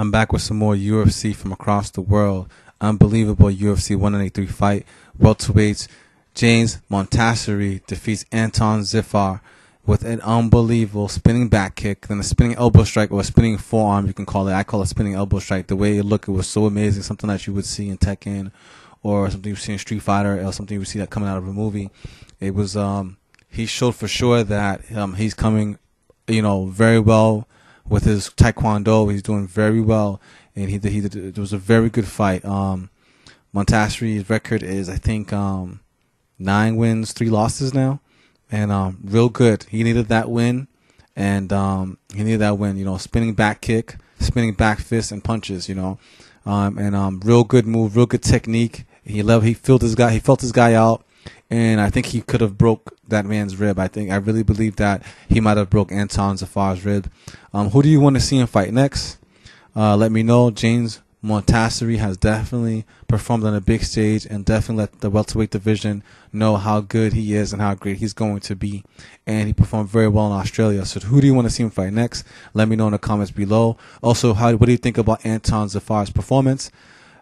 I'm back with some more UFC from across the world. Unbelievable UFC 183 fight. Welterweights James Moontasri defeats Anton Zafir with an unbelievable spinning back kick, then a spinning elbow strike or a spinning forearm, you can call it. I call it spinning elbow strike. The way it looked, it was so amazing. Something that you would see in Tekken or something you see in Street Fighter or something you see that coming out of a movie. It was, um, he showed for sure that um, he's coming, you know, very well with his taekwondo. He's doing very well, and he he did, it was a very good fight. Um, record is I think um, nine wins, three losses now and um, real good. He needed that win, and um, he needed that win. You know, spinning back kick, spinning back fist, and punches. You know, um, and um, real good move, real good technique. He loved. He felt his guy. He felt his guy out, and I think he could have broke that man's rib. I think I really believe that he might have broke Anton Zafir's rib. Um, who do you want to see him fight next? Uh, let me know, James Moontasri has definitely performed on a big stage and definitely let the welterweight division know how good he is and how great he's going to be. And he performed very well in Australia. So who do you want to see him fight next? Let me know in the comments below. Also, how what do you think about Anton Zafir's performance?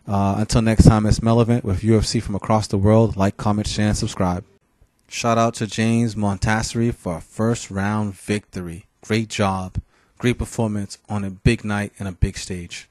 Uh, until next time, it's Melevant with UFC from across the world. Like, comment, share, and subscribe. Shout out to James Moontasri for a first round victory. Great job. Great performance on a big night and a big stage.